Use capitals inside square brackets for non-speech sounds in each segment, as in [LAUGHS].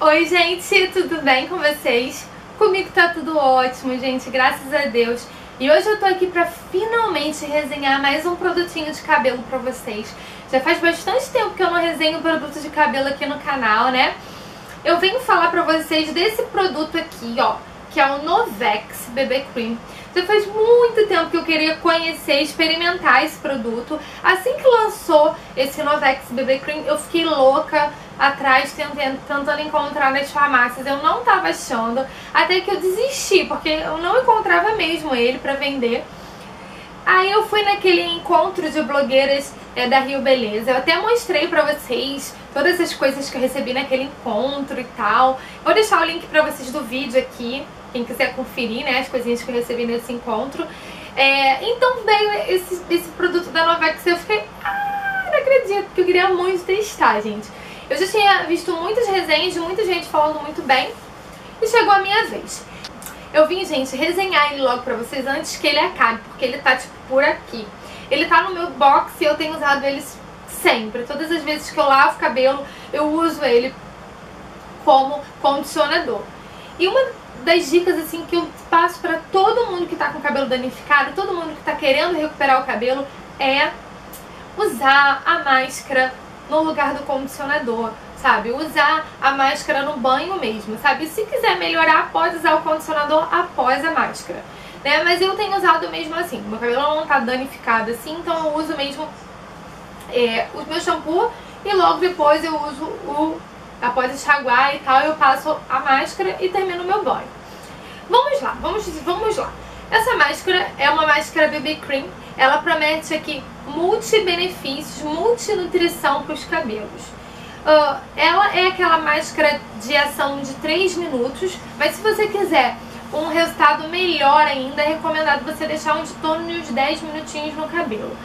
Oi, gente, tudo bem com vocês? Comigo tá tudo ótimo, gente, graças a Deus. E hoje eu tô aqui pra finalmente resenhar mais um produtinho de cabelo pra vocês. Já faz bastante tempo que eu não resenho produto de cabelo aqui no canal, né? Eu venho falar pra vocês desse produto aqui, ó, que é o Novex BB Cream. Já faz muito tempo que eu queria conhecer, experimentar esse produto. Assim que lançou esse Novex BB Cream, eu fiquei louca atrás tentando, tentando encontrar nas farmácias. Eu não tava achando, até que eu desisti, porque eu não encontrava mesmo ele pra vender. Aí eu fui naquele encontro de blogueiras é, da Rio Beleza. Eu até mostrei pra vocês todas as coisas que eu recebi naquele encontro e tal. Vou deixar o link pra vocês do vídeo aqui, quem quiser conferir, né, as coisinhas que eu recebi nesse encontro. É, então veio esse, esse produto da Novex e eu fiquei, ah, não acredito, que eu queria muito testar, gente. Eu já tinha visto muitas resenhas de muita gente falando muito bem e chegou a minha vez. Eu vim, gente, resenhar ele logo pra vocês antes que ele acabe, porque ele tá, tipo, por aqui. Ele tá no meu box e eu tenho usado ele sempre. Todas as vezes que eu lavo o cabelo, eu uso ele como condicionador. E uma das dicas, assim, que eu passo pra todo mundo que tá com o cabelo danificado, todo mundo que tá querendo recuperar o cabelo, é usar a máscara no lugar do condicionador, sabe? Usar a máscara no banho mesmo, sabe? Se quiser melhorar, pode usar o condicionador após a máscara, né? Mas eu tenho usado mesmo assim, meu cabelo não tá danificado assim, então eu uso mesmo é, o meu shampoo e logo depois eu uso o, após enxaguar e tal, eu passo a máscara e termino o meu banho. Vamos lá, vamos, vamos lá. Essa máscara é uma máscara BB Cream. Ela promete aqui multi-benefícios, multi-nutrição para os cabelos. Uh, ela é aquela máscara de ação de 3 minutos, mas se você quiser um resultado melhor ainda, é recomendado você deixar um de torno de uns 10 minutinhos no cabelo.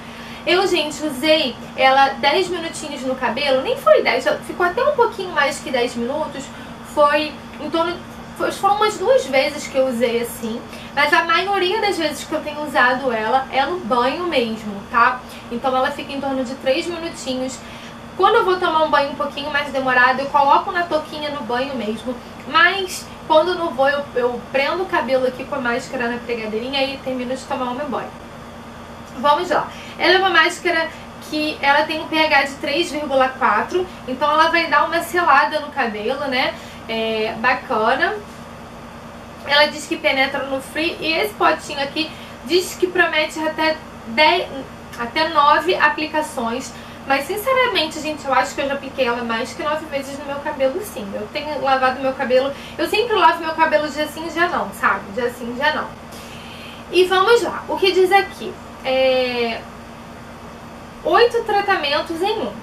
Eu, gente, usei ela 10 minutinhos no cabelo, nem foi 10, ficou até um pouquinho mais que 10 minutos, foi em torno foram umas duas vezes que eu usei assim, mas a maioria das vezes que eu tenho usado ela é no banho mesmo, tá? Então ela fica em torno de 3 minutinhos. Quando eu vou tomar um banho um pouquinho mais demorado, eu coloco na touquinha no banho mesmo, mas quando não vou, eu, eu prendo o cabelo aqui com a máscara na pregadeirinha e termino de tomar o meu banho. Vamos lá. Ela é uma máscara que ela tem um pH de 3,4, então ela vai dar uma selada no cabelo, né? É, bacana. Ela diz que penetra no free e esse potinho aqui diz que promete até 10, até 9 aplicações. Mas sinceramente, gente, eu acho que eu já piquei ela mais que 9 vezes no meu cabelo sim. Eu tenho lavado meu cabelo, eu sempre lavo meu cabelo dia sim, dia não, sabe? Dia sim, dia não. E vamos lá, o que diz aqui? É... 8 tratamentos em um.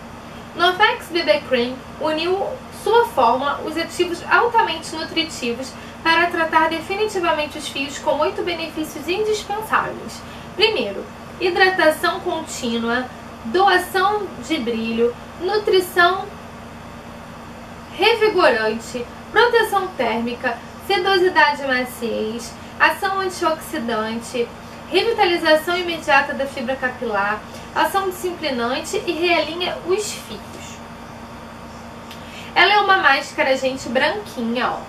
Novex BB Cream uniu sua fórmula os ativos altamente nutritivos para tratar definitivamente os fios com oito benefícios indispensáveis. Primeiro, hidratação contínua, doação de brilho, nutrição revigorante, proteção térmica, sedosidade e maciez, ação antioxidante, revitalização imediata da fibra capilar, ação disciplinante e realinha os fios. Ela é uma máscara, gente, branquinha, ó.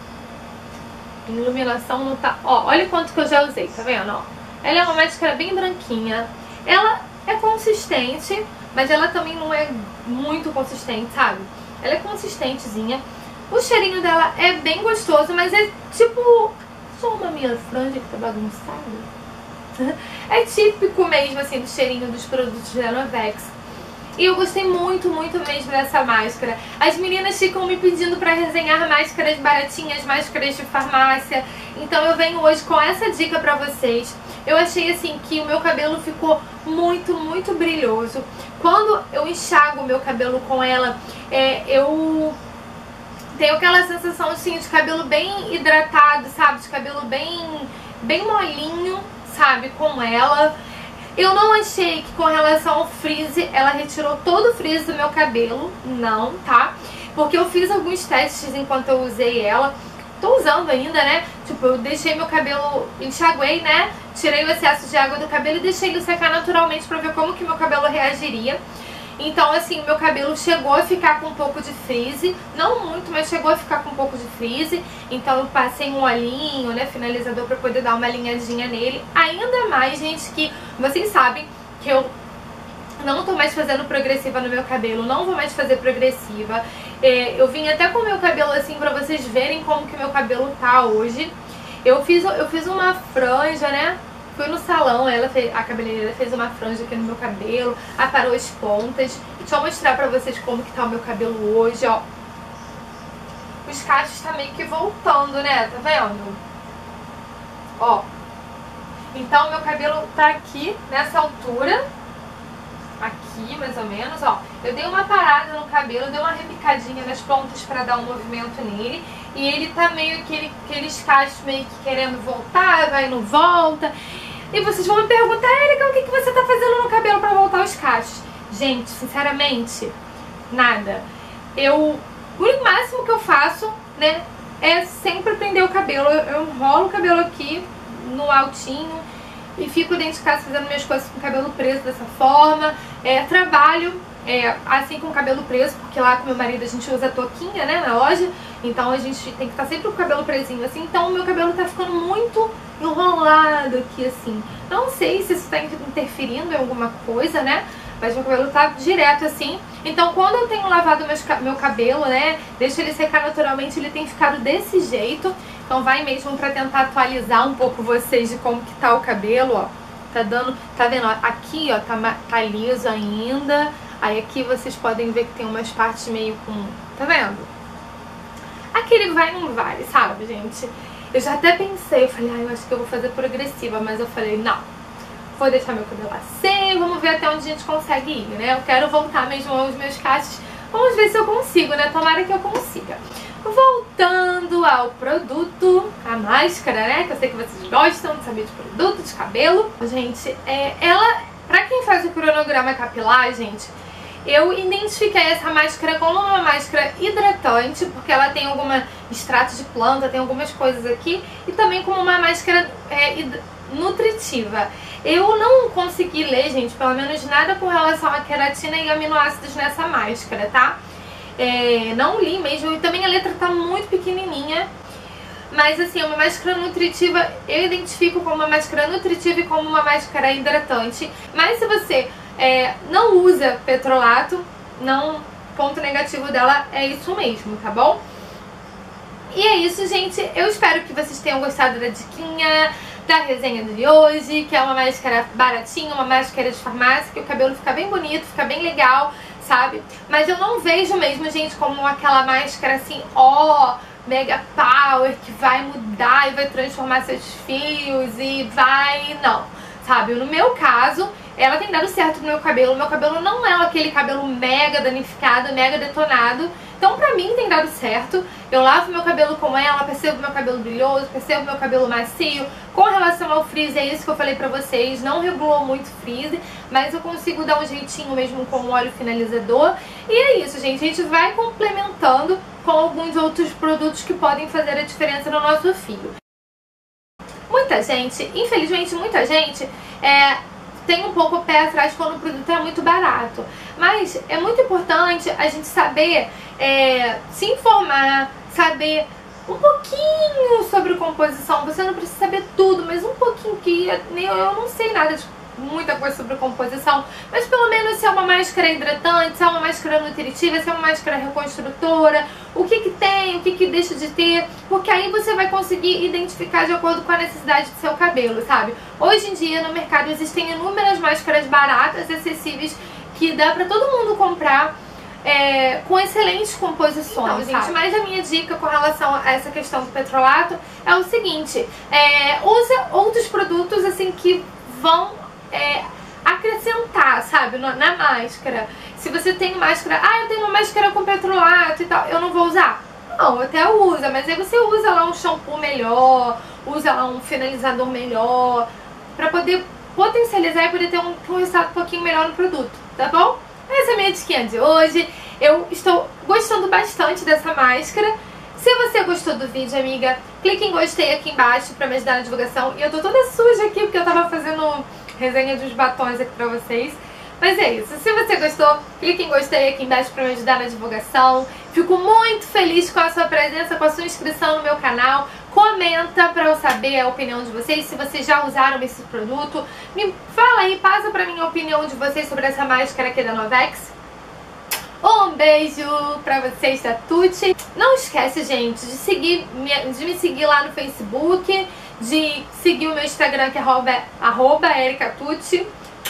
Iluminação não tá... Ó, olha quanto que eu já usei, tá vendo, ó? Ela é uma máscara bem branquinha. Ela é consistente, mas ela também não é muito consistente, sabe? Ela é consistentezinha. O cheirinho dela é bem gostoso, mas é tipo... Só uma minha franja que tá bagunçada. [LAUGHS] É típico mesmo, assim, do cheirinho dos produtos da Novex. E eu gostei muito, muito mesmo dessa máscara. As meninas ficam me pedindo para resenhar máscaras baratinhas, máscaras de farmácia. Então eu venho hoje com essa dica pra vocês. Eu achei assim que o meu cabelo ficou muito, muito brilhoso. Quando eu enxago o meu cabelo com ela, é, eu tenho aquela sensação assim de cabelo bem hidratado, sabe? De cabelo bem, bem molinho, sabe? Com ela. Eu não achei que com relação ao frizz, ela retirou todo o frizz do meu cabelo, não, tá? Porque eu fiz alguns testes enquanto eu usei ela, tô usando ainda, né? Tipo, eu deixei meu cabelo, enxaguei, né? Tirei o excesso de água do cabelo e deixei ele secar naturalmente pra ver como que meu cabelo reagiria. Então, assim, meu cabelo chegou a ficar com um pouco de frizz. Não muito, mas chegou a ficar com um pouco de frizz. Então, eu passei um olhinho, né, finalizador pra poder dar uma alinhadinha nele. Ainda mais, gente, que vocês sabem que eu não tô mais fazendo progressiva no meu cabelo, não vou mais fazer progressiva. É, eu vim até com o meu cabelo assim pra vocês verem como que meu cabelo tá hoje. Eu fiz, eu fiz uma franja, né? Fui no salão, ela fez, a cabeleireira fez uma franja aqui no meu cabelo, aparou as pontas. Deixa eu mostrar pra vocês como que tá o meu cabelo hoje, ó. Os cachos tá meio que voltando, né? Tá vendo? Ó. Então, meu cabelo tá aqui, nessa altura aqui mais ou menos, ó. Eu dei uma parada no cabelo, dei uma repicadinha nas pontas pra dar um movimento nele. E ele tá meio que aqueles cachos meio que querendo voltar, vai e não volta. E vocês vão me perguntar, Erika, o que, que você tá fazendo no cabelo pra voltar os cachos? Gente, sinceramente, nada. Eu, o máximo que eu faço, né, é sempre prender o cabelo. Eu, eu enrolo o cabelo aqui no altinho e fico dentro de casa fazendo minhas coisas com o cabelo preso dessa forma. É, trabalho é, assim com o cabelo preso, porque lá com meu marido a gente usa touquinha, né, na loja. Então a gente tem que estar sempre com o cabelo presinho assim. Então o meu cabelo tá ficando muito enrolado aqui assim. Não sei se isso tá interferindo em alguma coisa, né? Mas meu cabelo tá direto assim. Então quando eu tenho lavado meus, meu cabelo, né, deixa ele secar naturalmente, ele tem ficado desse jeito. Então vai mesmo pra tentar atualizar um pouco vocês de como que tá o cabelo, ó. Tá dando, tá vendo? Aqui, ó, tá, tá liso ainda. Aí aqui vocês podem ver que tem umas partes meio com... Tá vendo? Aquele vai não vai, sabe, gente? Eu já até pensei, eu falei, ah, eu acho que eu vou fazer progressiva, mas eu falei, não. Vou deixar meu cabelo assim, vamos ver até onde a gente consegue ir, né? Eu quero voltar mesmo aos meus cachos. Vamos ver se eu consigo, né? Tomara que eu consiga. Voltando ao produto, a máscara, né? Que eu sei que vocês gostam de saber de produto, de cabelo. Gente, é, ela, pra quem faz o cronograma capilar, gente, eu identifiquei essa máscara como uma máscara hidratante, porque ela tem alguma extrato de planta, tem algumas coisas aqui, e também como uma máscara é, nutritiva. Eu não consegui ler, gente, pelo menos nada com relação a queratina e aminoácidos nessa máscara, tá? É, não li mesmo, e também a letra tá muito pequenininha. Mas assim, é uma máscara nutritiva, eu identifico como uma máscara nutritiva e como uma máscara hidratante. Mas se você é, não usa petrolato, não ponto negativo dela é isso mesmo, tá bom? E é isso, gente. Eu espero que vocês tenham gostado da diquinha, da resenha de hoje, que é uma máscara baratinha, uma máscara de farmácia, que o cabelo fica bem bonito, fica bem legal sabe? Mas eu não vejo mesmo, gente, como aquela máscara assim, ó, mega power, que vai mudar e vai transformar seus fios e vai... Não, sabe? No meu caso, ela tem dado certo no meu cabelo. Meu cabelo não é aquele cabelo mega danificado, mega detonado. Então pra mim tem dado certo. Eu lavo meu cabelo com ela, percebo meu cabelo brilhoso, percebo meu cabelo macio. Com relação ao frizz, é isso que eu falei pra vocês. Não regulou muito frizz, mas eu consigo dar um jeitinho mesmo com o óleo finalizador. E é isso, gente. A gente vai complementando com alguns outros produtos que podem fazer a diferença no nosso fio. Muita gente, infelizmente muita gente, é, tem um pouco o pé atrás quando o produto é muito barato. Mas é muito importante a gente saber é, se informar, saber um pouquinho sobre composição. Você não precisa saber tudo, mas um pouquinho que eu, eu não sei nada de muita coisa sobre composição, mas pelo menos se é uma máscara hidratante, se é uma máscara nutritiva, se é uma máscara reconstrutora, o que que tem, o que que deixa de ter, porque aí você vai conseguir identificar de acordo com a necessidade do seu cabelo, sabe? Hoje em dia no mercado existem inúmeras máscaras baratas e acessíveis que dá pra todo mundo comprar é, com excelentes composições, então, gente, mas a minha dica com relação a essa questão do petrolato é o seguinte, é, usa outros produtos assim que vão é, acrescentar, sabe, na máscara. Se você tem máscara, ah, eu tenho uma máscara com petrolato e tal, eu não vou usar. Não, até usa, mas aí você usa lá um shampoo melhor, usa lá um finalizador melhor, pra poder potencializar e poder ter um, um resultado um pouquinho melhor no produto, tá bom? Essa é a minha diquinha de hoje. Eu estou gostando bastante dessa máscara. Se você gostou do vídeo, amiga, clique em gostei aqui embaixo pra me ajudar na divulgação. E eu tô toda suja aqui porque eu tava fazendo resenha dos batons aqui pra vocês. Mas é isso. Se você gostou, clique em gostei aqui embaixo para me ajudar na divulgação. Fico muito feliz com a sua presença, com a sua inscrição no meu canal. Comenta para eu saber a opinião de vocês, se vocês já usaram esse produto. Me fala aí, passa para mim a opinião de vocês sobre essa máscara aqui da Novex. Um beijo pra vocês da Tuti. Não esquece, gente, de, seguir, de me seguir lá no Facebook, de seguir o meu Instagram que é arroba,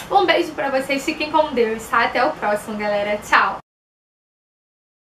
Um beijo pra vocês, fiquem com Deus, tá? Até o próximo, galera. Tchau!